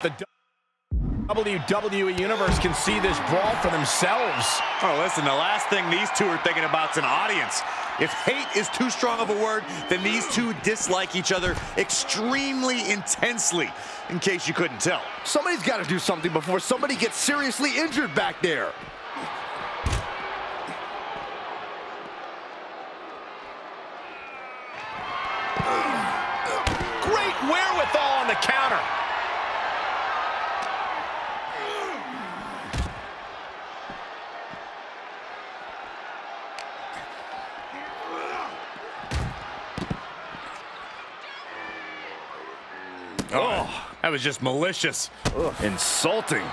The WWE Universe can see this brawl for themselves. Oh, listen, the last thing these two are thinking about is an audience. If hate is too strong of a word, then these two dislike each other extremely intensely, in case you couldn't tell. Somebody's got to do something before somebody gets seriously injured back there. Great wherewithal on the counter. Oh, that was just malicious. Ugh, insulting.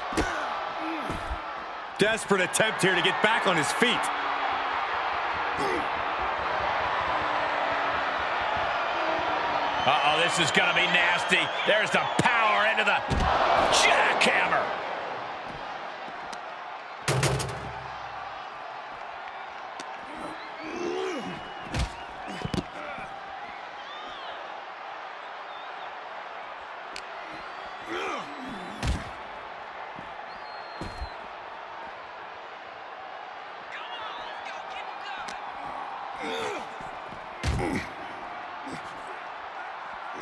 Desperate attempt here to get back on his feet. Uh-oh, this is going to be nasty. There's the power into the jackhammer.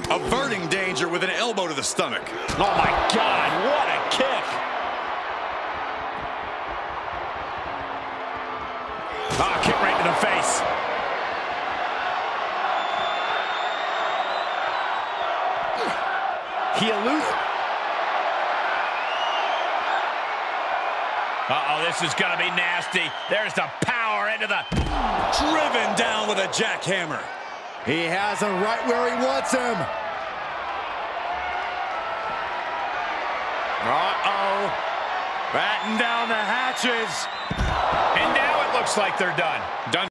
Averting danger with an elbow to the stomach. Oh, my God, what a kick. Ah, kick right to the face. He eludes. Uh-oh, this is going to be nasty. There's the power into the... Driven down with a jackhammer. He has him right where he wants him. Uh-oh. Batten down the hatches. And now it looks like they're done. Done.